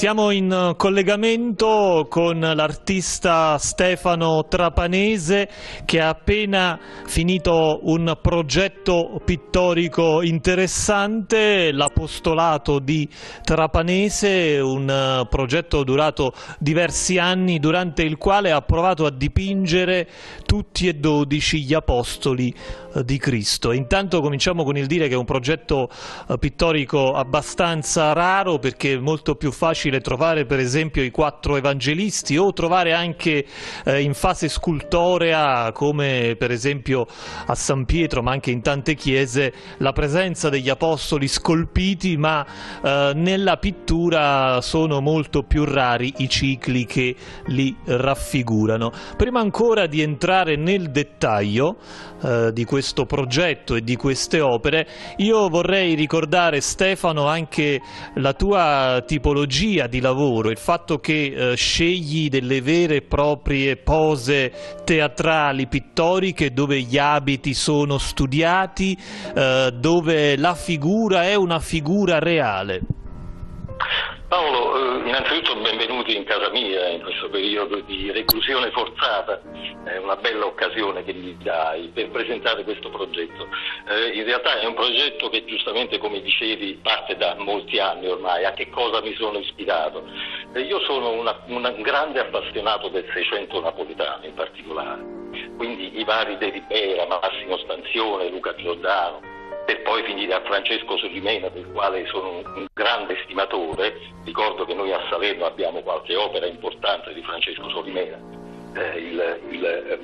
Siamo in collegamento con l'artista Stefano Trapanese che ha appena finito un progetto pittorico interessante, l'Apostolato di Trapanese, un progetto durato diversi anni durante il quale ha provato a dipingere tutti e dodici gli apostoli eh, di Cristo. Intanto cominciamo con il dire che è un progetto eh, pittorico abbastanza raro perché è molto più facile facile trovare per esempio i quattro evangelisti o trovare anche eh, in fase scultorea come per esempio a San Pietro ma anche in tante chiese la presenza degli apostoli scolpiti ma eh, nella pittura sono molto più rari i cicli che li raffigurano. Prima ancora di entrare nel dettaglio eh, di questo progetto e di queste opere io vorrei ricordare Stefano anche la tua tipologia tipologia di lavoro, il fatto che eh, scegli delle vere e proprie pose teatrali, pittoriche, dove gli abiti sono studiati, eh, dove la figura è una figura reale. Paolo, eh, innanzitutto benvenuti in casa mia in questo periodo di reclusione forzata, è una bella occasione che mi dai per presentare questo progetto. Eh, in realtà è un progetto che giustamente come dicevi parte da molti anni ormai, a che cosa mi sono ispirato? Eh, io sono una, un grande appassionato del Seicento napoletano in particolare, quindi i vari De Ribera, Massimo Stanzione, Luca Giordano, per poi finire a Francesco Solimena, del quale sono un grande stimatore. Ricordo che noi a Salerno abbiamo qualche opera importante di Francesco Solimena. Eh, il, il, eh,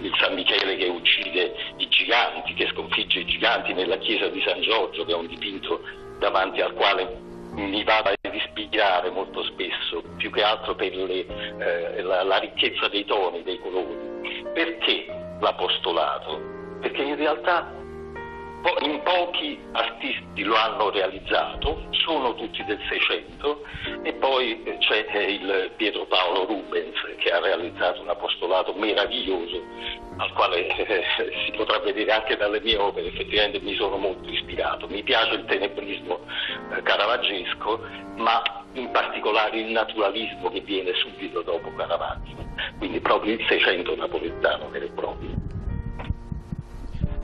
il, San Michele che uccide i giganti, che sconfigge i giganti nella chiesa di San Giorgio, che è un dipinto davanti al quale mi va ad ispirare molto spesso, più che altro per le, eh, la, la ricchezza dei toni, dei colori. Perché l'apostolato? Perché in realtà in pochi artisti lo hanno realizzato, sono tutti del Seicento e poi eh, c'è eh, il Pietro Paolo Rubens che ha realizzato un apostolato meraviglioso al quale eh, si potrà vedere anche dalle mie opere, effettivamente mi sono molto ispirato. Mi piace il tenebrismo eh, caravaggesco, ma in particolare il naturalismo che viene subito dopo Caravaggio, quindi proprio il Seicento napoletano vero e proprio.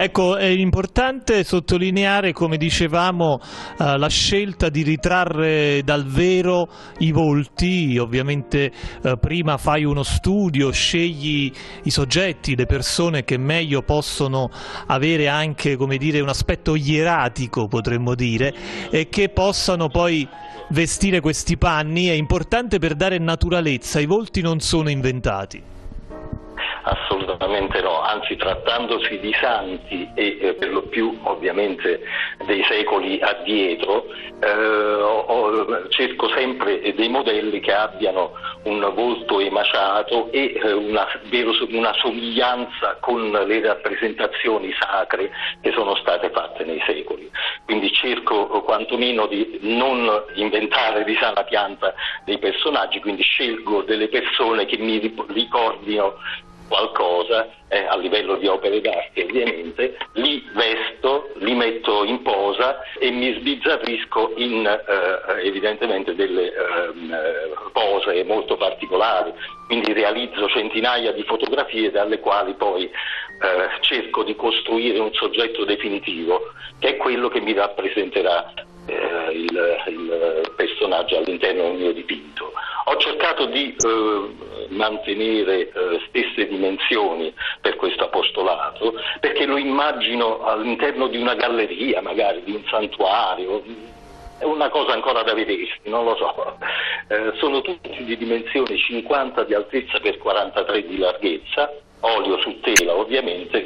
Ecco, è importante sottolineare, come dicevamo, eh, la scelta di ritrarre dal vero i volti, ovviamente eh, prima fai uno studio, scegli i soggetti, le persone che meglio possono avere anche, come dire, un aspetto ieratico, potremmo dire, e che possano poi vestire questi panni, è importante per dare naturalezza, i volti non sono inventati. Assolutamente no, anzi trattandosi di santi e eh, per lo più ovviamente dei secoli addietro, eh, ho, cerco sempre dei modelli che abbiano un volto emaciato e eh, una, una somiglianza con le rappresentazioni sacre che sono state fatte nei secoli. Quindi cerco quantomeno di non inventare di sana pianta dei personaggi, quindi scelgo delle persone che mi ricordino qualcosa eh, a livello di opere d'arte ovviamente, li vesto, li metto in posa e mi sbizzarrisco in eh, evidentemente delle eh, pose molto particolari, quindi realizzo centinaia di fotografie dalle quali poi eh, cerco di costruire un soggetto definitivo che è quello che mi rappresenterà eh, il, il personaggio all'interno del mio dipinto. Ho cercato di eh, mantenere eh, stesse dimensioni per questo apostolato perché lo immagino all'interno di una galleria, magari di un santuario, è una cosa ancora da vedersi, non lo so. Eh, sono tutti di dimensioni 50 di altezza per 43 di larghezza, olio su tela ovviamente,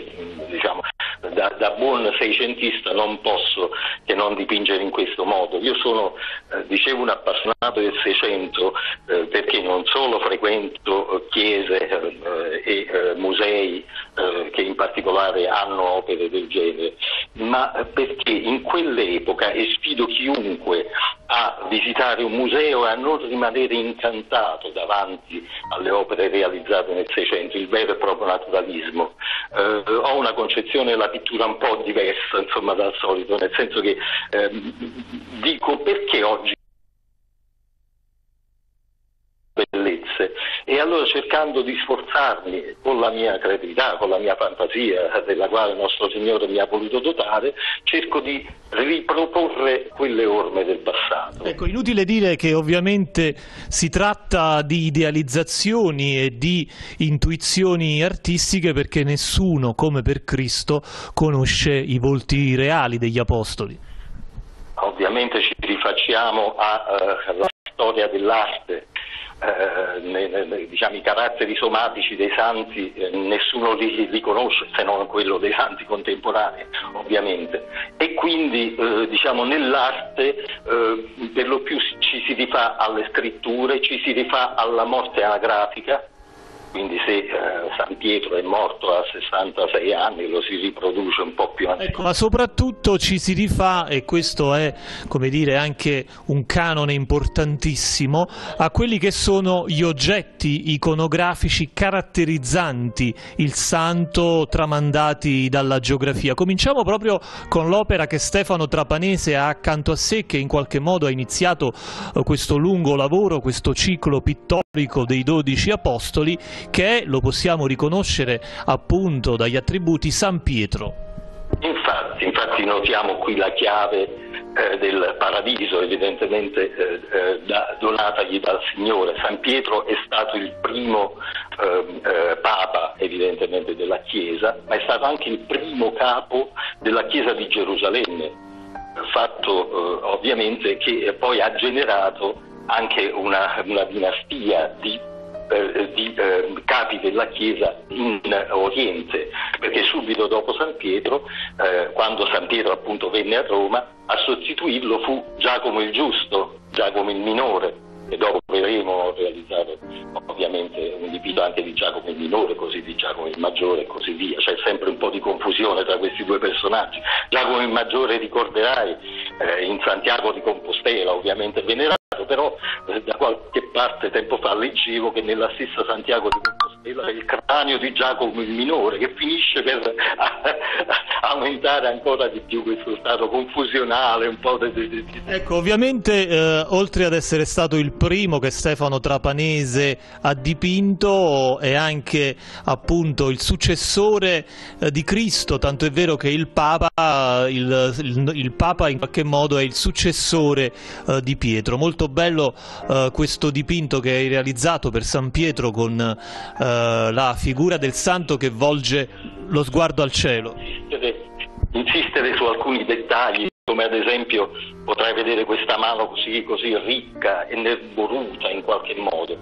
diciamo, da, da, buon seicentista non posso che non dipingere in questo modo. Io sono, eh, dicevo, un appassionato del Seicento eh, perché non solo frequento eh, chiese eh, e eh, musei eh, che in particolare hanno opere del genere, ma perché in quell'epoca, e sfido chiunque a visitare un museo e a non rimanere incantato davanti alle opere realizzate nel Seicento, il vero e proprio naturalismo. Eh, ho una concezione della pittura un po' diversa insomma, dal solito, nel senso che eh, dico perché oggi bellezze e allora cercando di sforzarmi con la mia creatività, con la mia fantasia della quale il nostro Signore mi ha voluto dotare, cerco di riproporre quelle orme del passato. Ecco, inutile dire che ovviamente si tratta di idealizzazioni e di intuizioni artistiche perché nessuno, come per Cristo, conosce i volti reali degli apostoli. Ovviamente ci rifacciamo alla uh, storia dell'arte, eh, diciamo, i caratteri somatici dei santi eh, nessuno li, li, conosce se non quello dei santi contemporanei ovviamente. E quindi eh, diciamo, nell'arte eh, per lo più ci si rifà alle scritture, ci si rifà alla morte anagrafica quindi se eh, San Pietro è morto a 66 anni lo si riproduce un po' più avanti. Ecco, ma soprattutto ci si rifà, e questo è come dire anche un canone importantissimo, a quelli che sono gli oggetti iconografici caratterizzanti il santo tramandati dalla geografia. Cominciamo proprio con l'opera che Stefano Trapanese ha accanto a sé, che in qualche modo ha iniziato eh, questo lungo lavoro, questo ciclo pittorico dei dodici apostoli che è, lo possiamo riconoscere appunto dagli attributi, San Pietro. Infatti, infatti notiamo qui la chiave eh, del paradiso evidentemente eh, eh, da, donatagli dal Signore. San Pietro è stato il primo ehm, eh, Papa evidentemente della Chiesa, ma è stato anche il primo capo della Chiesa di Gerusalemme, fatto eh, ovviamente che poi ha generato anche una, una dinastia di eh, di eh, capi della Chiesa in Oriente, perché subito dopo San Pietro, eh, quando San Pietro appunto venne a Roma, a sostituirlo fu Giacomo il Giusto, Giacomo il Minore, e dopo vedremo realizzato ovviamente un dipinto anche di Giacomo il Minore, così di Giacomo il Maggiore e così via. C'è sempre un po' di confusione tra questi due personaggi. Giacomo il Maggiore ricorderai eh, in Santiago di Compostela, ovviamente venerato, però eh, da qualche parte tempo fa leggevo che nella stessa Santiago di Compostela il cranio di Giacomo il Minore che finisce per aumentare ancora di più questo stato confusionale un po' di... di... Ecco, ovviamente eh, oltre ad essere stato il primo che Stefano Trapanese ha dipinto è anche appunto il successore eh, di Cristo, tanto è vero che il Papa, il, il, il Papa in qualche modo è il successore eh, di Pietro. Molto bello eh, questo dipinto che hai realizzato per San Pietro con eh, la figura del santo che volge lo sguardo al cielo. Insistere, insistere su alcuni dettagli come ad esempio potrai vedere questa mano così, così ricca e nerboruta in qualche modo.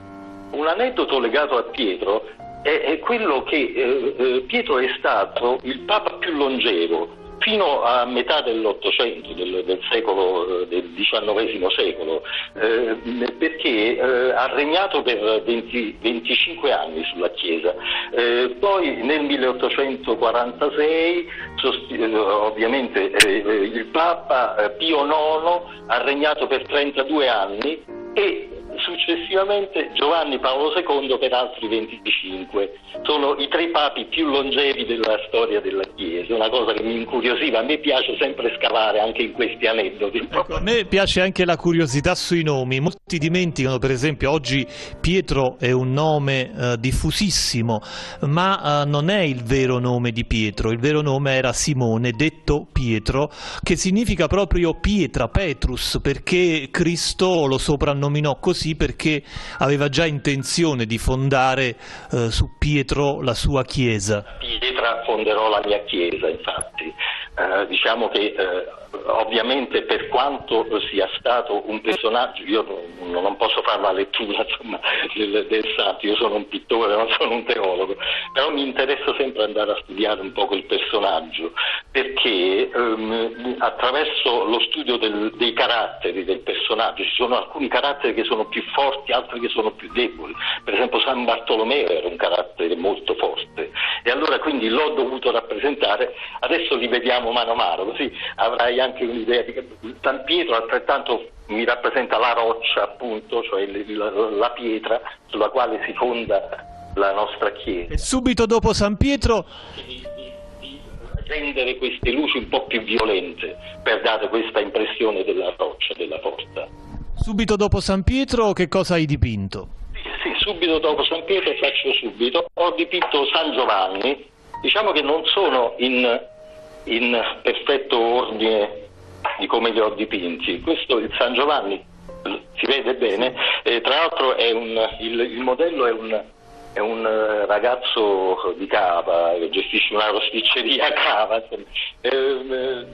Un aneddoto legato a Pietro è, è quello che eh, eh Pietro è stato il papa più longevo fino a metà dell'Ottocento, del, del, secolo, eh, del XIX secolo, eh, perché eh, ha regnato per 20, 25 anni sulla Chiesa. Eh, poi nel 1846 eh, ovviamente eh, il Papa Pio IX ha regnato per 32 anni e successivamente Giovanni Paolo II per altri 25. Sono i tre papi più longevi della storia della Chiesa, una cosa che mi incuriosiva. A me piace sempre scavare anche in questi aneddoti. Ecco, a me piace anche la curiosità sui nomi. Molti dimenticano, per esempio, oggi Pietro è un nome eh, diffusissimo, ma eh, non è il vero nome di Pietro. Il vero nome era Simone, detto Pietro, che significa proprio pietra, Petrus, perché Cristo lo soprannominò così così perché aveva già intenzione di fondare eh, su Pietro la sua chiesa. Pietra fonderò la mia chiesa, infatti. Eh, diciamo che eh, ovviamente per quanto sia stato un personaggio, io non posso fare la lettura insomma, del, del, santo, io sono un pittore, non sono un teologo, però mi interessa sempre andare a studiare un po' quel personaggio, perché ehm, attraverso lo studio del, dei caratteri del personaggio ci sono alcuni caratteri che sono più forti, altri che sono più deboli. Per esempio San Bartolomeo era un carattere molto forte e allora quindi l'ho dovuto rappresentare, adesso li vediamo mano a mano, così avrai anche un'idea di San Pietro altrettanto mi rappresenta la roccia appunto, cioè la, la pietra sulla quale si fonda la nostra Chiesa. E subito dopo San Pietro rendere queste luci un po' più violente per dare questa impressione della roccia, della forza. Subito dopo San Pietro che cosa hai dipinto? subito dopo San Pietro faccio subito, ho dipinto San Giovanni, diciamo che non sono in, in perfetto ordine di come li ho dipinti. Questo il San Giovanni si vede bene, eh, tra l'altro un, il, il, modello è un, è un, eh, ragazzo di Cava che gestisce una rosticceria a Cava, eh, eh,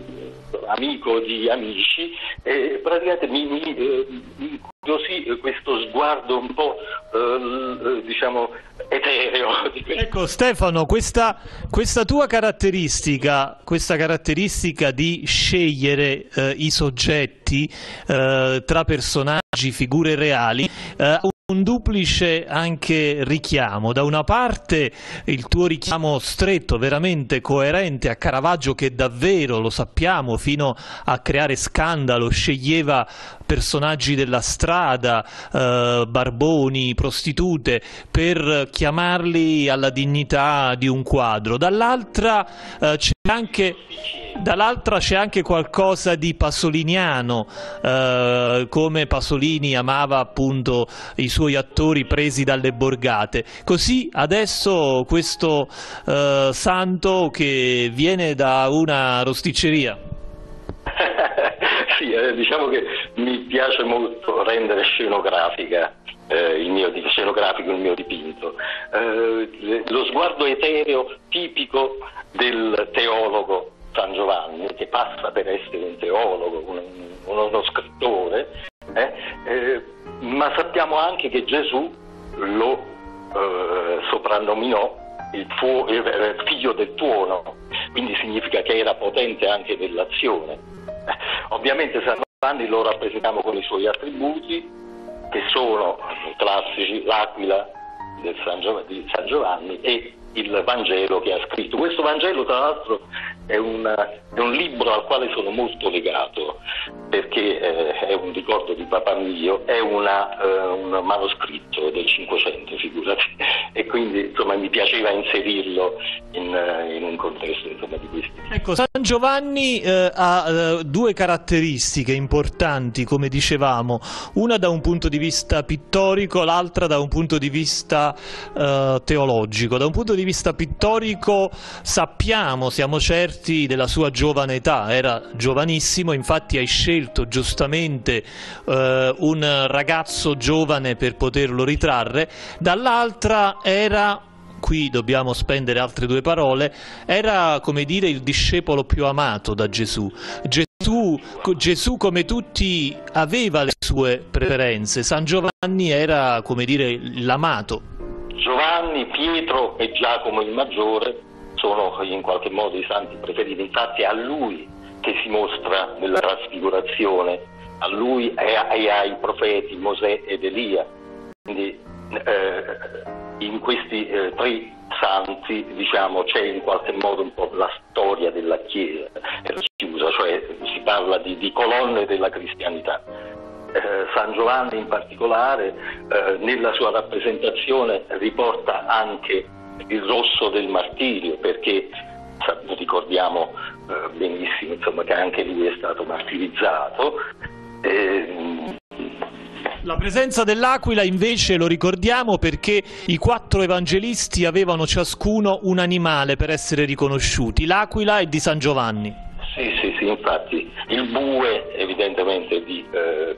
amico di amici, e praticamente mi, mi, eh, mi così questo sguardo un po' eh, diciamo etereo. Ecco Stefano, questa, questa, tua caratteristica, questa caratteristica di scegliere eh, i soggetti eh, tra personaggi, figure reali, eh, un duplice anche richiamo. Da una parte il tuo richiamo stretto, veramente coerente a Caravaggio che davvero, lo sappiamo, fino a creare scandalo sceglieva personaggi della strada, eh, barboni, prostitute, per chiamarli alla dignità di un quadro. Dall'altra eh, c'è anche Dall'altra c'è anche qualcosa di pasoliniano, eh, come Pasolini amava appunto i suoi attori presi dalle borgate. Così adesso questo eh, santo che viene da una rosticceria. sì, eh, diciamo che mi piace molto rendere scenografica eh, il mio, scenografico il mio dipinto. Eh, lo sguardo etereo tipico del teologo San Giovanni, che passa per essere un teologo, un, uno scrittore, eh, eh, ma sappiamo anche che Gesù lo eh, soprannominò il, tuo, il, il, figlio del tuono, quindi significa che era potente anche nell'azione. Eh, ovviamente San Giovanni lo rappresentiamo con i suoi attributi, che sono classici, l'aquila San Giovanni, di San Giovanni e il Vangelo che ha scritto. Questo Vangelo tra l'altro è un, è un libro al quale sono molto legato perché eh, è un ricordo di papà mio, è una, eh, un manoscritto del Cinquecento, figurati, e quindi insomma, mi piaceva inserirlo in, eh, in un contesto insomma, di questi. Ecco, San Giovanni eh, ha eh, due caratteristiche importanti, come dicevamo, una da un punto di vista pittorico, l'altra da un punto di vista eh, teologico. Da un punto di vista pittorico sappiamo, siamo certi della sua giovane età, era giovanissimo, infatti hai scelto giustamente eh, un ragazzo giovane per poterlo ritrarre, dall'altra era qui dobbiamo spendere altre due parole, era come dire il discepolo più amato da Gesù. Gesù, Gesù come tutti aveva le sue preferenze, San Giovanni era come dire l'amato. Giovanni, Pietro e Giacomo il Maggiore sono in qualche modo i santi preferiti, infatti a lui che si mostra nella trasfigurazione, a lui e ai profeti Mosè ed Elia. Quindi eh, in questi eh, tre santi diciamo, c'è in qualche modo un po' la storia della Chiesa chiusa, cioè si parla di, di colonne della cristianità. Eh, San Giovanni in particolare eh, nella sua rappresentazione riporta anche il rosso del martirio perché ricordiamo eh, benissimo insomma, che anche lui è stato martirizzato. Eh, la presenza dell'aquila invece lo ricordiamo perché i quattro evangelisti avevano ciascuno un animale per essere riconosciuti, l'aquila è di San Giovanni. Sì, sì, sì, infatti il bue evidentemente di, eh,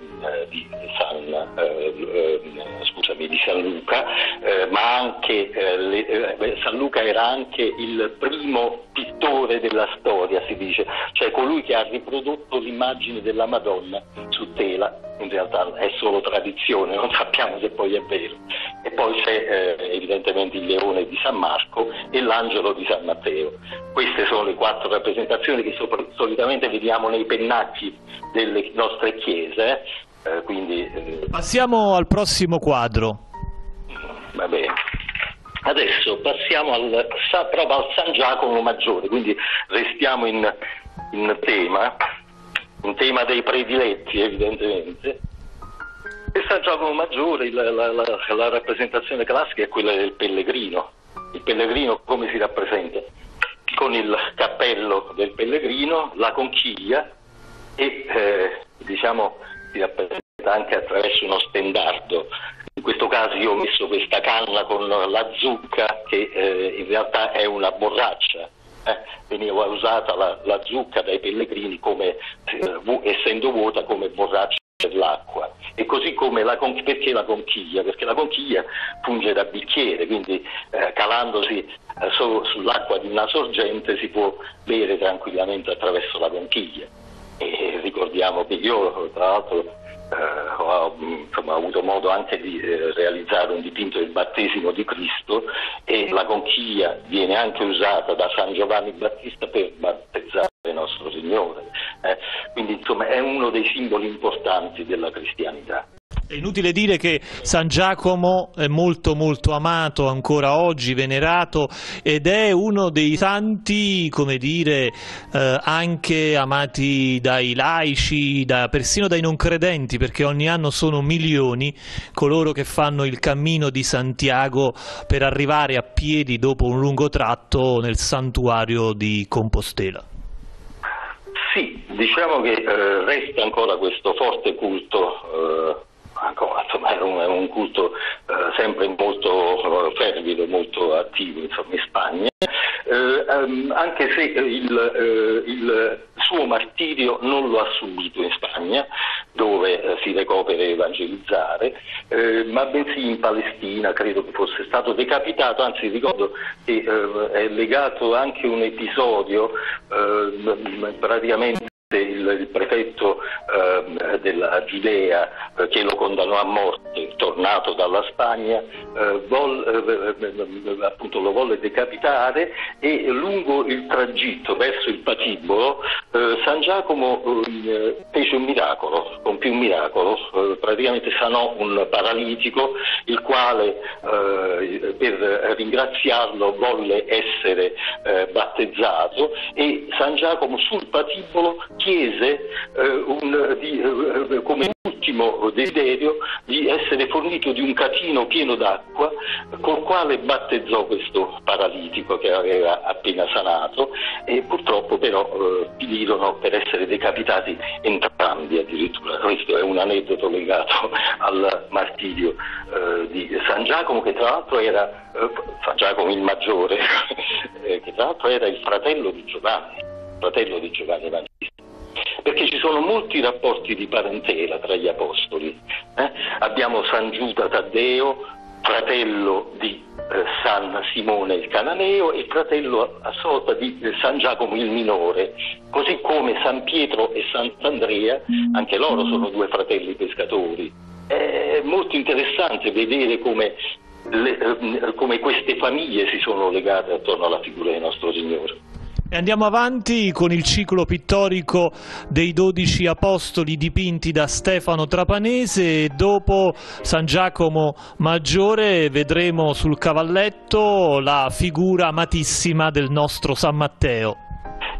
di, San, eh, eh, scusami, di San, Luca, eh, ma anche eh, le, eh, San Luca era anche il primo pittore della storia, si dice, cioè colui che ha riprodotto l'immagine della Madonna su tela, in realtà è solo tradizione, non sappiamo se poi è vero. E poi c'è evidentemente il leone di San Marco e l'angelo di San Matteo. Queste sono le quattro rappresentazioni che sopra, solitamente vediamo nei pennacchi delle nostre chiese. Eh, quindi, eh... Passiamo al prossimo quadro. Va bene. Adesso passiamo al, proprio al San Giacomo Maggiore, quindi restiamo in, in tema, in tema dei prediletti evidentemente. E San Giacomo Maggiore, la, la, la, la rappresentazione classica è quella del pellegrino. Il pellegrino come si rappresenta? Con il cappello del pellegrino, la conchiglia, e eh, diciamo si rappresenta anche attraverso uno stendardo. In questo caso io ho messo questa canna con la zucca che eh, in realtà è una borraccia. Eh, veniva usata la, la, zucca dai pellegrini come, eh, essendo vuota come borraccia per l'acqua. E così come la perché la conchiglia? Perché la conchiglia funge da bicchiere, quindi eh, calandosi eh, solo sull'acqua di una sorgente si può bere tranquillamente attraverso la conchiglia. E ricordiamo che io, tra l'altro, eh, ho, insomma, avuto modo anche di eh, realizzare un dipinto del battesimo di Cristo e la conchiglia viene anche usata da San Giovanni Battista per battezzare il nostro Signore. Eh, quindi insomma è uno dei simboli importanti della cristianità. È inutile dire che San Giacomo è molto molto amato ancora oggi, venerato ed è uno dei santi, come dire, eh, anche amati dai laici, da, persino dai non credenti, perché ogni anno sono milioni coloro che fanno il cammino di Santiago per arrivare a piedi dopo un lungo tratto nel santuario di Compostela. Sì, diciamo che eh, resta ancora questo forte culto. Eh ancora, insomma, è un, è un culto eh, sempre molto eh, fervido, molto attivo insomma, in Spagna, eh, ehm, anche se il, eh, il, suo martirio non lo ha subito in Spagna, dove si recò per evangelizzare, ma bensì in Palestina, credo che fosse stato decapitato, anzi ricordo che è legato anche un episodio praticamente il, il prefetto eh, della Giudea eh, che lo condannò a morte, tornato dalla Spagna, eh, vol, eh, eh, appunto lo volle decapitare e lungo il tragitto verso il patibolo eh, San Giacomo fece un miracolo, compì un miracolo, praticamente sanò un paralitico il quale per ringraziarlo volle essere battezzato e San Giacomo sul patibolo chiese eh, un, di, eh, come ultimo desiderio di essere fornito di un catino pieno d'acqua col quale battezzò questo paralitico che aveva appena sanato e purtroppo però eh, finirono per essere decapitati entrambi addirittura. Questo è un aneddoto legato al martirio eh, di San Giacomo che tra l'altro era eh, San Giacomo il maggiore eh, che tra l'altro era il fratello di Giovanni, fratello di Giovanni Evangelista perché ci sono molti rapporti di parentela tra gli apostoli. Eh? Abbiamo San Giuda Taddeo, fratello di eh, San Simone il Cananeo e fratello a sorta di eh, San Giacomo il Minore, così come San Pietro e Sant'Andrea, anche loro sono due fratelli pescatori. È molto interessante vedere come, le, eh, come queste famiglie si sono legate attorno alla figura del nostro Signore. E andiamo avanti con il ciclo pittorico dei dodici apostoli dipinti da Stefano Trapanese e dopo San Giacomo Maggiore vedremo sul cavalletto la figura amatissima del nostro San Matteo.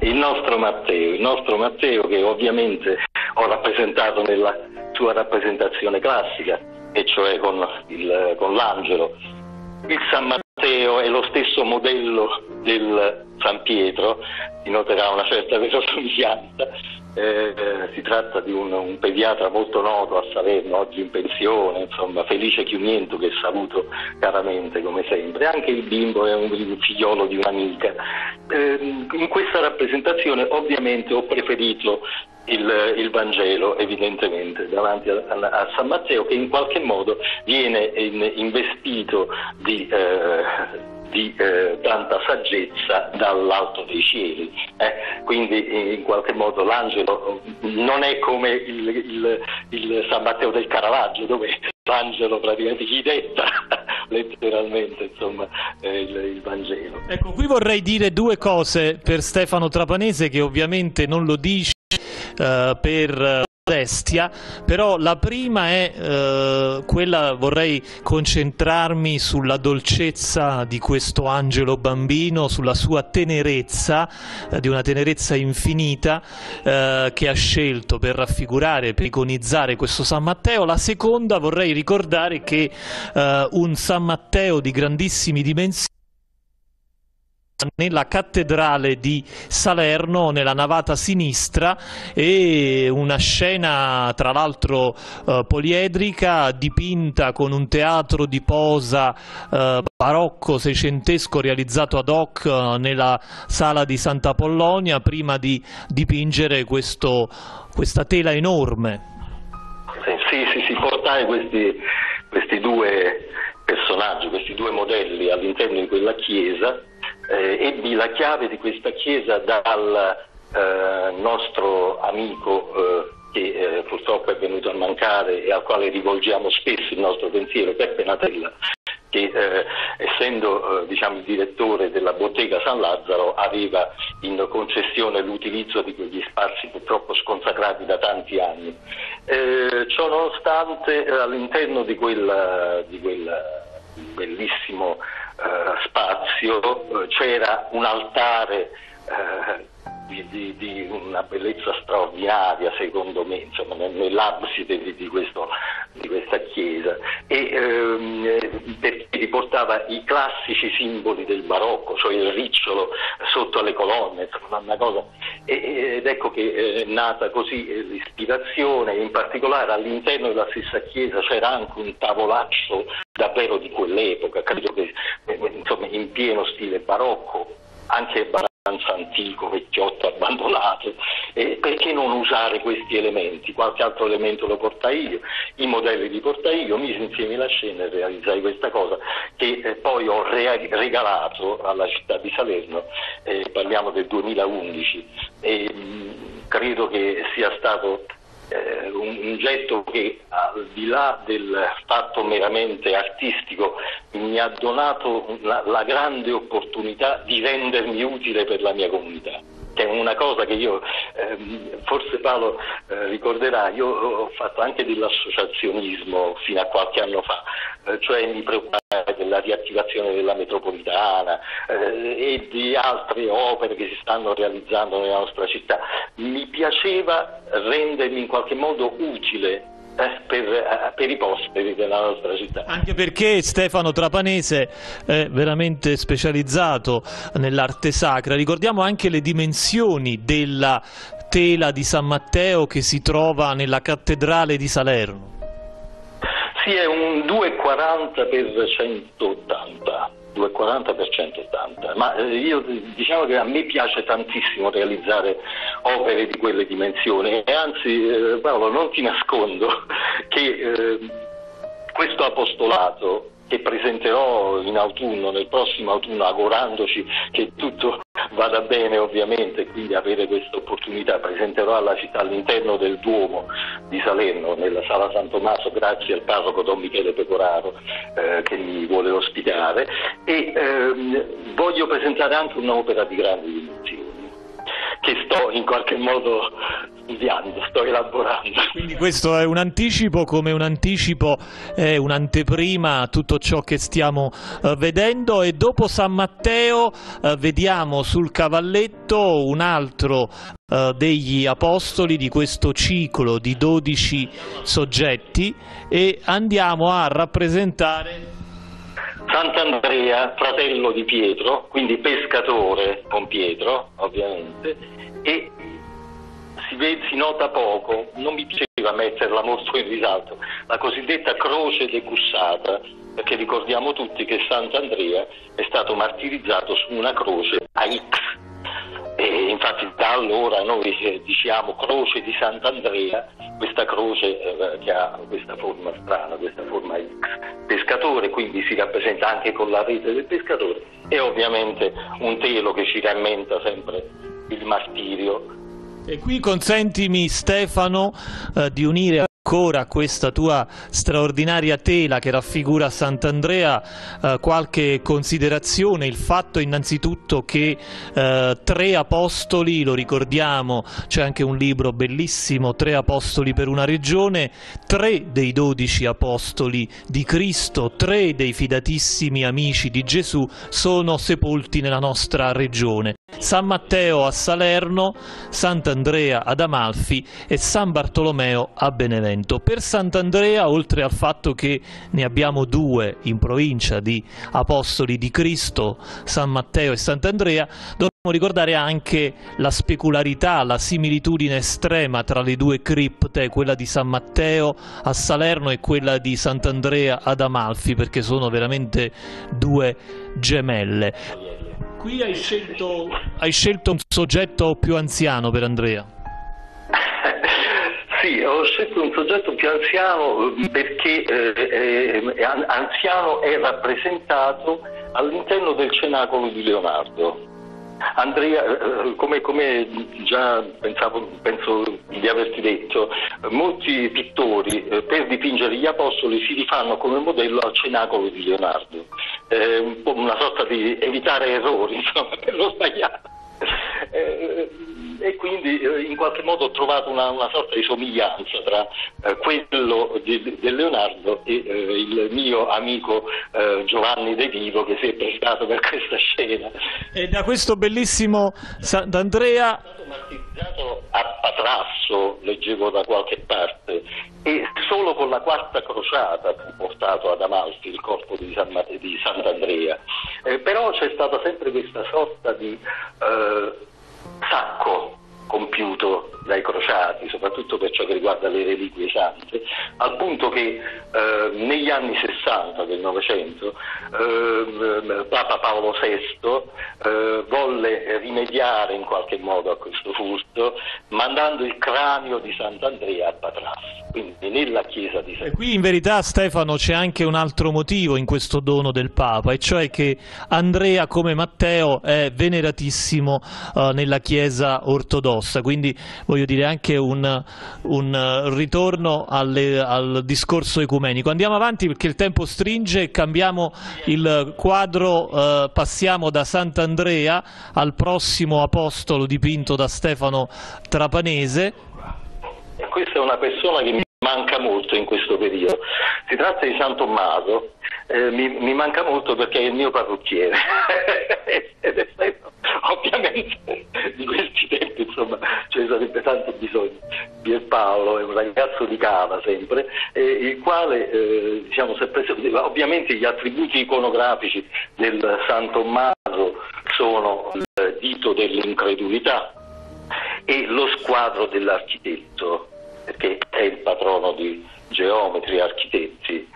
Il nostro Matteo, il nostro Matteo che ovviamente ho rappresentato nella sua rappresentazione classica, e cioè con, con l'angelo. Il San Matteo è lo stesso modello del San Pietro, si noterà una certa verosomiglianza. Eh, si tratta di un, un, pediatra molto noto a Salerno, oggi in pensione, insomma, Felice Chiumiento che saluto caramente come sempre. Anche il bimbo è un, figliolo di un'amica. Eh, in questa rappresentazione ovviamente ho preferito il, il, Vangelo evidentemente davanti a, a, a, San Matteo che in qualche modo viene in, investito di, eh, di eh, tanta saggezza dall'alto dei cieli. Eh? Quindi in qualche modo l'angelo non è come il, il, il San Matteo del Caravaggio dove l'angelo praticamente gli detta letteralmente insomma, eh, il, il, Vangelo. Ecco, qui vorrei dire due cose per Stefano Trapanese che ovviamente non lo dice eh, per modestia, però la prima è eh, quella, vorrei concentrarmi sulla dolcezza di questo angelo bambino, sulla sua tenerezza, eh, di una tenerezza infinita eh, che ha scelto per raffigurare, per iconizzare questo San Matteo. La seconda vorrei ricordare che eh, un San Matteo di grandissime dimensioni nella cattedrale di Salerno, nella navata sinistra, e una scena tra l'altro eh, poliedrica dipinta con un teatro di posa eh, barocco seicentesco realizzato ad hoc eh, nella sala di Santa Pollonia prima di dipingere questo, questa tela enorme. Sì, sì, sì, portare questi, questi due personaggi, questi due modelli all'interno di quella chiesa, eh, ebbi la chiave di questa chiesa dal eh, nostro amico eh, che eh, purtroppo è venuto a mancare e al quale rivolgiamo spesso il nostro pensiero, Peppe Natella, che eh, essendo eh, diciamo, il direttore della bottega San Lazzaro aveva in concessione l'utilizzo di quegli spazi purtroppo sconsacrati da tanti anni. Eh, ciò nonostante all'interno di quel, di quel bellissimo eh, spazio eh, c'era un altare eh, di, di, di, una bellezza straordinaria secondo me insomma, nell'abside di, questo, di questa chiesa. E ehm, perché riportava i classici simboli del barocco, cioè il ricciolo sotto alle colonne, insomma, una cosa, ed ecco che è nata così eh, l'ispirazione, in particolare all'interno della stessa chiesa c'era anche un tavolaccio davvero di quell'epoca, credo che eh, insomma, in pieno stile barocco, anche barocco antico, vecchiotto, abbandonato, eh, perché non usare questi elementi? Qualche altro elemento lo portai io, i modelli li portai io, misi insieme la scena e realizzai questa cosa che eh, poi ho re- regalato alla città di Salerno, eh, parliamo del 2011 e mh, mm, credo che sia stato eh, un, un, gesto che al di là del fatto meramente artistico mi ha donato la, la grande opportunità di rendermi utile per la mia comunità che è una cosa che io, ehm, forse Paolo eh, ricorderà, io ho fatto anche dell'associazionismo fino a qualche anno fa, eh, cioè mi preoccupavo della riattivazione della metropolitana eh, e di altre opere che si stanno realizzando nella nostra città. Mi piaceva rendermi in qualche modo utile per, eh, per, i posteri della nostra città. Anche perché Stefano Trapanese è veramente specializzato nell'arte sacra. Ricordiamo anche le dimensioni della tela di San Matteo che si trova nella cattedrale di Salerno. Sì, è un 2,40 per 180. 2,40 per 180, ma eh, io diciamo che a me piace tantissimo realizzare opere di quelle dimensioni. E anzi eh, Paolo non ti nascondo che eh, questo apostolato che presenterò in autunno, nel prossimo autunno, augurandoci che tutto vada bene ovviamente, quindi avere questa opportunità, presenterò alla città all'interno del Duomo di Salerno, nella Sala San Tommaso, grazie al parroco Don Michele Pecoraro eh, che mi vuole ospitare. E ehm, voglio presentare anche un'opera di grandi dimensioni che sto in qualche modo studiando, sto elaborando. Quindi questo è un anticipo come un anticipo è un'anteprima a tutto ciò che stiamo uh, vedendo e dopo San Matteo uh, vediamo sul cavalletto un altro uh, degli apostoli di questo ciclo di 12 soggetti e andiamo a rappresentare Sant'Andrea, fratello di Pietro, quindi pescatore con Pietro, ovviamente, e si, vede, si nota poco, non mi piaceva metterla molto in risalto, la cosiddetta croce decussata, perché ricordiamo tutti che Sant'Andrea è stato martirizzato su una croce a X. E infatti da allora noi diciamo croce di Sant'Andrea questa croce eh, che ha questa forma strana, questa forma X. Pescatore, quindi si rappresenta anche con la rete del pescatore e ovviamente un telo che ci rammenta sempre il martirio. E qui consentimi Stefano eh, di unire ancora questa tua straordinaria tela che raffigura Sant'Andrea eh, qualche considerazione, il fatto innanzitutto che eh, tre apostoli, lo ricordiamo, c'è anche un libro bellissimo, Tre apostoli per una regione, tre dei dodici apostoli di Cristo, tre dei fidatissimi amici di Gesù sono sepolti nella nostra regione. San Matteo a Salerno, Sant'Andrea ad Amalfi e San Bartolomeo a Benevento. Per Sant'Andrea, oltre al fatto che ne abbiamo due in provincia di Apostoli di Cristo, San Matteo e Sant'Andrea, dobbiamo ricordare anche la specularità, la similitudine estrema tra le due cripte, quella di San Matteo a Salerno e quella di Sant'Andrea ad Amalfi, perché sono veramente due gemelle. Qui hai scelto, hai scelto un soggetto più anziano per Andrea. Sì, ho scelto un soggetto più anziano perché eh, eh, anziano è rappresentato all'interno del cenacolo di Leonardo. Andrea, eh, come, come già pensavo, penso di averti detto, molti pittori eh, per dipingere gli apostoli si rifanno come modello al cenacolo di Leonardo, eh, un una sorta di evitare errori, insomma, per non sbagliare. Eh, e quindi eh, in qualche modo ho trovato una, una sorta di somiglianza tra eh, quello di, di, Leonardo e eh, il mio amico Giovanni De Vivo che si è prestato per questa scena. E da questo bellissimo Sant'Andrea... È stato martirizzato a Patrasso, leggevo da qualche parte, e solo con la quarta crociata fu portato ad Amalfi il corpo di, San, di Sant'Andrea. Eh, però c'è stata sempre questa sorta di eh, 看过 compiuto dai crociati, soprattutto per ciò che riguarda le reliquie sante, al punto che eh, negli anni 60 del Novecento eh, Papa Paolo VI eh, volle rimediare in qualche modo a questo furto mandando il cranio di Sant'Andrea a Patras, quindi nella chiesa di Sant'Andrea. E qui in verità Stefano c'è anche un altro motivo in questo dono del Papa, e cioè che Andrea come Matteo è veneratissimo eh, nella chiesa ortodossa, quindi voglio dire anche un, un ritorno alle, al discorso ecumenico. Andiamo avanti perché il tempo stringe, cambiamo il quadro, eh, passiamo da Sant'Andrea al prossimo apostolo dipinto da Stefano Trapanese. Questa è una persona che mi manca molto in questo periodo. Si tratta di San Tommaso, eh, mi, mi, manca molto perché è il mio parrucchiere. Ed è ovviamente di questi tempi insomma ce ne sarebbe tanto bisogno. Pierpaolo è un ragazzo di cava sempre, eh, il quale eh, diciamo, preso, ovviamente gli attributi iconografici del San Tommaso sono il dito dell'incredulità e lo squadro dell'architetto, perché è il patrono di geometri, architetti.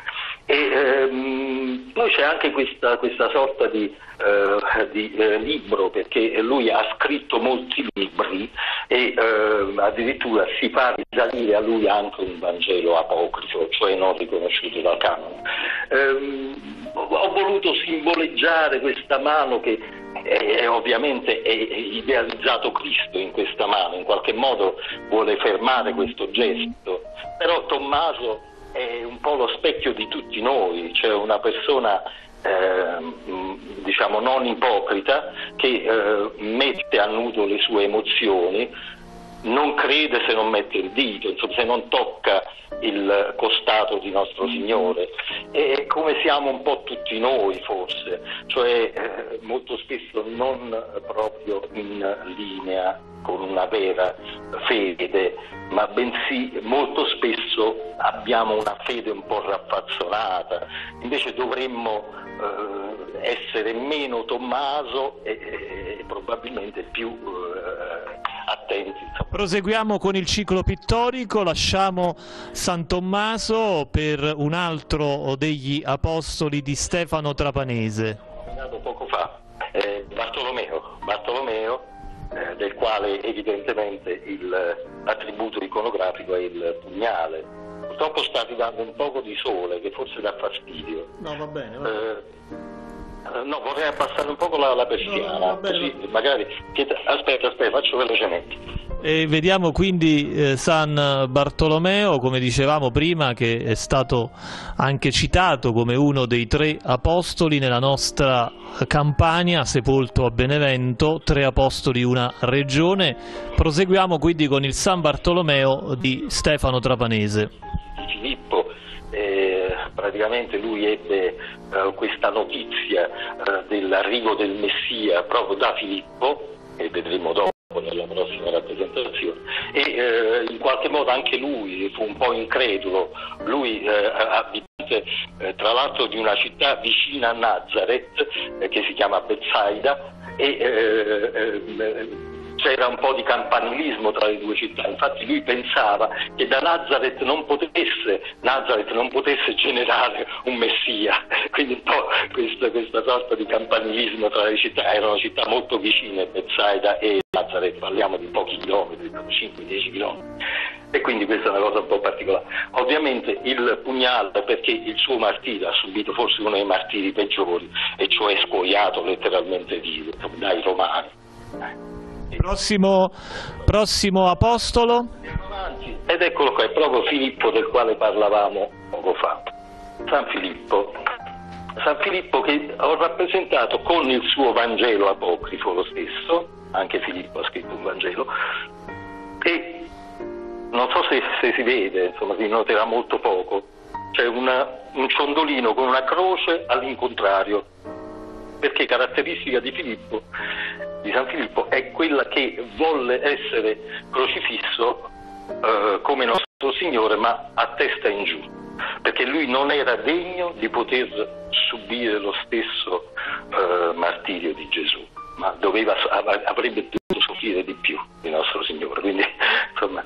E, ehm, poi c'è anche questa, questa sorta di eh, di eh, libro perché lui ha scritto molti libri e eh, addirittura si fa risalire a lui anche un Vangelo apocrifo, cioè non riconosciuto dal canone. Ehm, ho voluto simboleggiare questa mano che è, ovviamente è idealizzato Cristo in questa mano, in qualche modo vuole fermare questo gesto, però Tommaso è un po' lo specchio di tutti noi, cioè una persona eh, diciamo non ipocrita che eh, mette a nudo le sue emozioni, non crede se non mette il dito, insomma, se non tocca il costato di nostro Signore. È come siamo un po' tutti noi forse, cioè eh, molto spesso non proprio in linea con una vera fede, ma bensì molto spesso abbiamo una fede un po' raffazzonata, invece dovremmo eh, essere meno Tommaso e, e probabilmente più eh, attenti. Proseguiamo con il ciclo pittorico, lasciamo San Tommaso per un altro degli apostoli di Stefano Trapanese. Poco fa, eh, Bartolomeo, Bartolomeo eh, del quale evidentemente l'attributo iconografico è il pugnale. Purtroppo sta arrivando un poco di sole che forse dà fastidio. No, va bene. Va bene. Eh, no, vorrei abbassare un po' la, la persiana, no, così magari... Aspetta, aspetta, faccio velocemente. E vediamo quindi eh, San Bartolomeo, come dicevamo prima, che è stato anche citato come uno dei tre apostoli nella nostra campagna, sepolto a Benevento, tre apostoli, una regione. Proseguiamo quindi con il San Bartolomeo di Stefano Trapanese. Filippo, eh, praticamente lui ebbe eh, questa notizia eh, dell'arrivo del Messia proprio da Filippo e vedremo dopo nella prossima rappresentazione e eh, in qualche modo anche lui fu un po' incredulo, lui eh, abita eh, tra l'altro di una città vicina a Nazareth eh, che si chiama Bethsaida e eh, eh, c'era un po' di campanilismo tra le due città, infatti lui pensava che da Nazareth non potesse, Nazareth non potesse generare un messia, quindi un po' questa, questa sorta di campanilismo tra le città, erano città molto vicine, Bethsaida e Nazareth, parliamo di pochi chilometri, 5-10 chilometri. E quindi questa è una cosa un po' particolare. Ovviamente il pugnale, perché il suo martirio ha subito forse uno dei martiri peggiori, e cioè scuoiato letteralmente vivo dai romani. Prossimo, prossimo apostolo? Ed eccolo qua, è proprio Filippo del quale parlavamo poco fa. San Filippo. San Filippo che ho rappresentato con il suo Vangelo apocrifo lo stesso, anche Filippo ha scritto un Vangelo, e non so se, se si vede, insomma si noterà molto poco, c'è una, un ciondolino con una croce all'incontrario, perché caratteristica di Filippo di San Filippo è quella che volle essere crocifisso eh, come nostro Signore ma a testa in giù, perché lui non era degno di poter subire lo stesso eh, martirio di Gesù, ma doveva, avrebbe dovuto soffrire di più di nostro Signore. Quindi insomma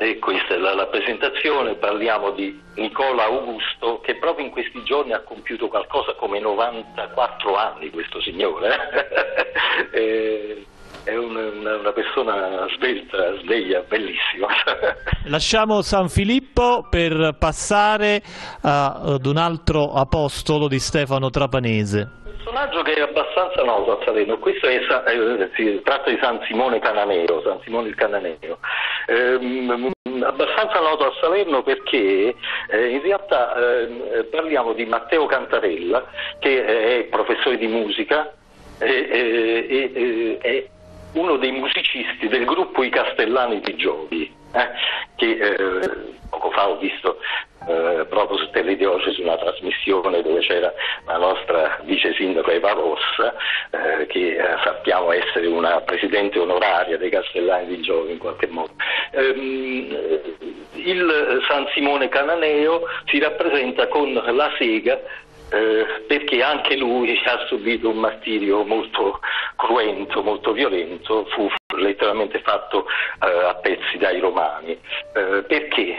e questa è la, la, presentazione, parliamo di Nicola Augusto che proprio in questi giorni ha compiuto qualcosa come 94 anni questo signore. Eh. è una, una, persona svelta, sveglia, bellissima. Lasciamo San Filippo per passare ad un altro apostolo di Stefano Trapanese personaggio che è abbastanza noto a Salerno, questo è, eh, si tratta di San Simone Cananeo, San Simone il Cananeo, eh, abbastanza noto a Salerno perché eh, in realtà ehm, parliamo di Matteo Cantarella che è professore di musica e è uno dei musicisti del gruppo I Castellani di Giovi, eh, che eh, poco fa ho visto eh, proprio su Telediocesi una trasmissione dove c'era la nostra vice sindaco Eva Rossa, eh, che eh, sappiamo essere una presidente onoraria dei Castellani di Giovi in qualche modo. Ehm, il San Simone Cananeo si rappresenta con la sega eh, perché anche lui ha subito un martirio molto cruento, molto violento, fu letteralmente fatto eh, a pezzi dai romani. Eh, perché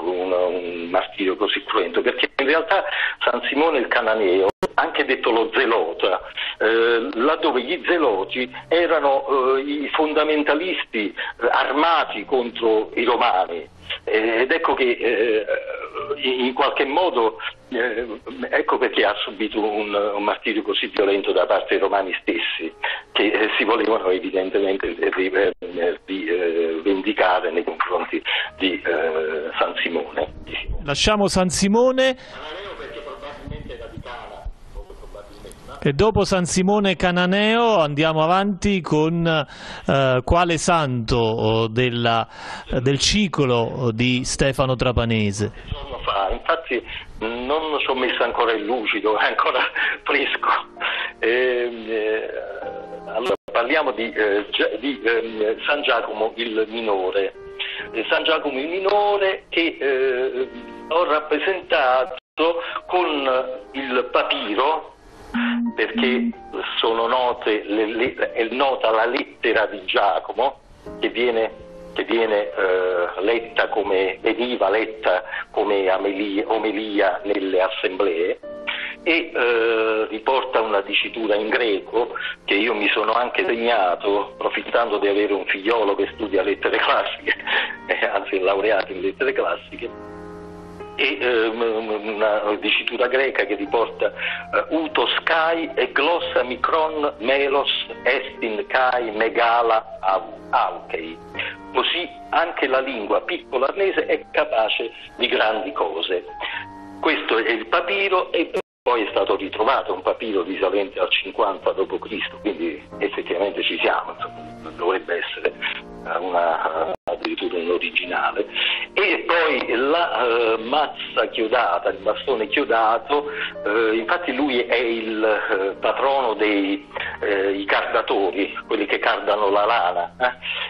un, un, martirio così cruento? Perché in realtà San Simone il Cananeo, anche detto lo zelota, eh, laddove gli zeloti erano eh, i fondamentalisti eh, armati contro i romani, eh, ed ecco che eh, in qualche modo eh, ecco perché ha subito un, un, martirio così violento da parte dei romani stessi che eh, si volevano evidentemente vendicare nei confronti di San Simone. Lasciamo San Simone. E dopo San Simone Cananeo andiamo avanti con eh, quale santo oh, della, del ciclo di Stefano Trapanese? fa, infatti non ho messo ancora il lucido, è ancora fresco. Eh, eh, allora, parliamo di, eh, di ehm, San Giacomo il Minore. San Giacomo il Minore che eh, ho rappresentato con il papiro perché sono note, le, le, è nota la lettera di Giacomo che viene, che viene eh, letta come, veniva letta come amelia, omelia nelle assemblee e eh, riporta una dicitura in greco che io mi sono anche segnato approfittando di avere un figliolo che studia lettere classiche, eh, anzi è laureato in lettere classiche e eh, una dicitura greca che riporta uh, utos kai e glossa micron melos estin kai megala auchei. Così anche la lingua piccola arnese è capace di grandi cose. Questo è il papiro e poi è stato ritrovato un papiro risalente al 50 d.C., quindi effettivamente ci siamo, insomma, dovrebbe essere una, addirittura un originale. E poi la eh, mazza chiodata, il bastone chiodato, eh, infatti lui è il eh, patrono dei eh, cardatori, quelli che cardano la lana,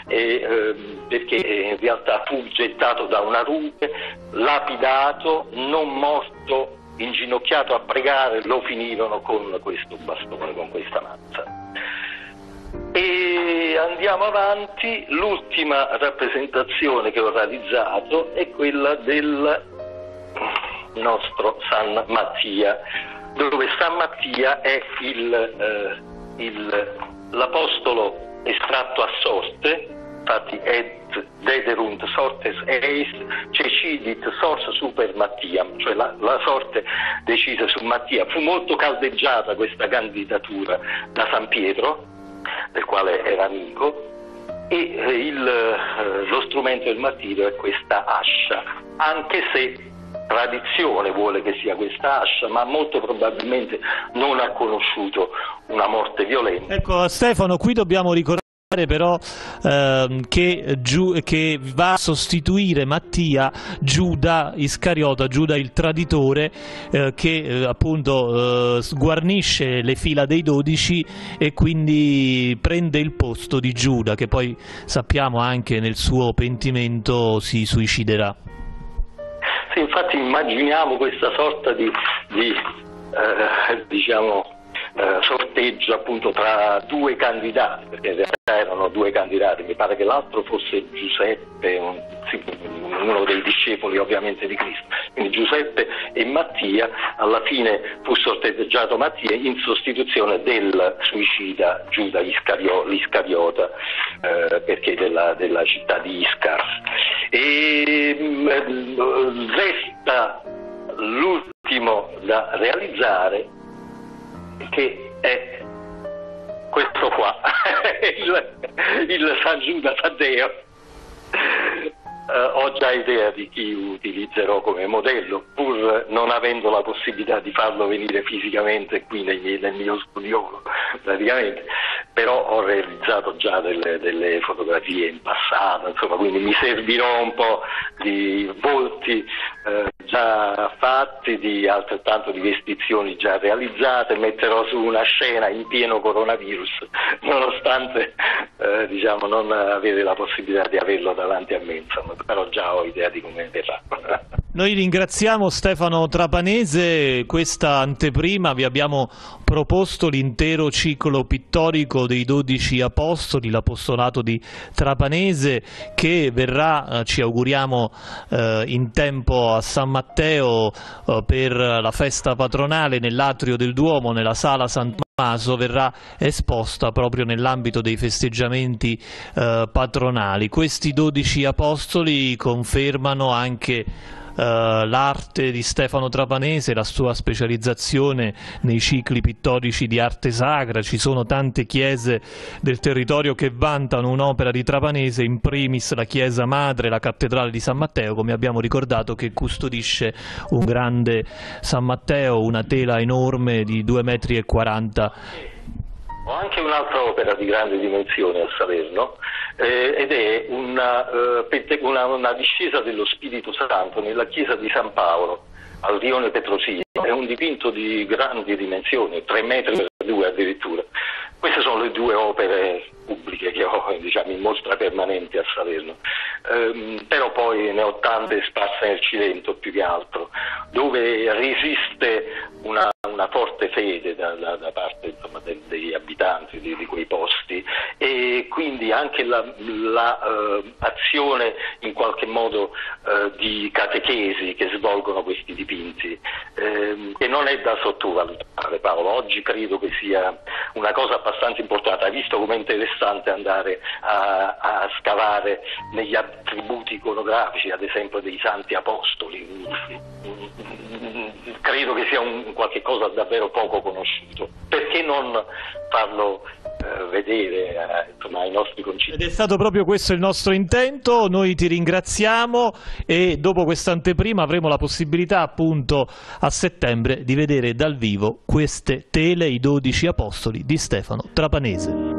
eh, e, ehm, perché in realtà fu gettato da una rupe, lapidato, non morto, inginocchiato a pregare, lo finirono con questo bastone, con questa mazza. E andiamo avanti, l'ultima rappresentazione che ho realizzato è quella del nostro San Mattia, dove San Mattia è il, eh, il, l'apostolo estratto a sorte, infatti et dederunt sortes eis cecidit sors super Mattiam, cioè la, la, sorte decisa su Mattia. Fu molto caldeggiata questa candidatura da San Pietro, del quale era amico, e eh, il, eh, lo strumento del martirio è questa ascia, anche se tradizione vuole che sia questa ascia, ma molto probabilmente non ha conosciuto una morte violenta. Ecco Stefano, qui dobbiamo ricordare però ehm, che, Giu, che, va a sostituire Mattia Giuda Iscariota, Giuda il traditore eh, che eh, appunto eh, sguarnisce le fila dei dodici e quindi prende il posto di Giuda che poi sappiamo anche nel suo pentimento si suiciderà. Sì, infatti immaginiamo questa sorta di, di eh, diciamo, eh, sorteggio appunto tra due candidati, perché in realtà erano due candidati, mi pare che l'altro fosse Giuseppe, un, uno dei discepoli ovviamente di Cristo, quindi Giuseppe e Mattia, alla fine fu sorteggiato Mattia in sostituzione del suicida Giuda Iscario, l'Iscariota, eh, perché della, della, città di Iscar. E, mm, resta l'ultimo da realizzare che è questo qua, il, il San Giuda Taddeo. Uh, ho già idea di chi utilizzerò come modello, pur non avendo la possibilità di farlo venire fisicamente qui nel, nel mio studio, praticamente, però ho realizzato già delle, delle, fotografie in passato, insomma, quindi mi servirò un po' di volti eh, già fatti, di altrettanto di vestizioni già realizzate, metterò su una scena in pieno coronavirus, nonostante eh, diciamo, non avere la possibilità di averlo davanti a me, insomma, però già ho idea di come verrà. Noi ringraziamo Stefano Trapanese, questa anteprima vi abbiamo proposto l'intero ciclo pittorico dei dodici apostoli, l'apostolato di Trapanese che verrà, eh, ci auguriamo, eh, in tempo a San Matteo eh, per la festa patronale nell'atrio del Duomo, nella sala San Tommaso, verrà esposta proprio nell'ambito dei festeggiamenti patronali. Questi dodici apostoli confermano anche l'arte di Stefano Trapanese, la sua specializzazione nei cicli pittorici di arte sacra, ci sono tante chiese del territorio che vantano un'opera di Trapanese, in primis la chiesa madre, la cattedrale di San Matteo, come abbiamo ricordato, che custodisce un grande San Matteo, una tela enorme di 2,40 metri. Ho anche un'altra opera di grande dimensione a Salerno eh, ed è una, eh, una, una, discesa dello Spirito Santo nella chiesa di San Paolo al rione Petrosino. È un dipinto di grandi dimensioni, 3 metri per 2 addirittura. Queste sono le due opere pubbliche che ho diciamo, in mostra permanente a Salerno, ehm, però poi ne ho tante sparse nel Cilento più che altro, dove resiste una una forte fede da, da, da parte insomma, de, degli abitanti di, di, quei posti e quindi anche l'azione la, uh, in qualche modo uh, di catechesi che svolgono questi dipinti, eh, che non è da sottovalutare Paolo, oggi credo che sia una cosa abbastanza importante, hai visto com'è interessante andare a, a scavare negli attributi iconografici, ad esempio dei santi apostoli, credo che sia un qualche cosa davvero poco conosciuto. Perché non farlo eh, vedere eh, ai nostri concittadini? Ed è stato proprio questo il nostro intento, noi ti ringraziamo e dopo questa anteprima avremo la possibilità appunto a settembre di vedere dal vivo queste tele, i dodici apostoli di Stefano Trapanese.